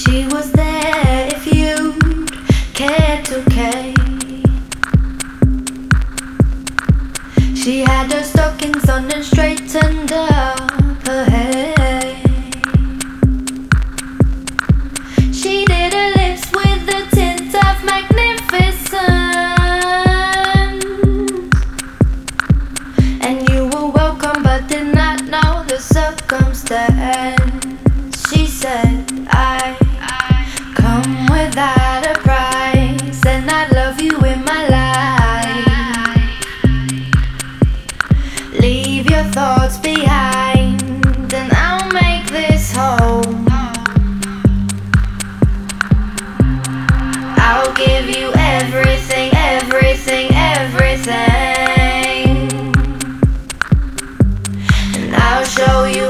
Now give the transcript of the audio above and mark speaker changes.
Speaker 1: She was there if you cared to care. She had her give you everything, everything, everything. And I'll show you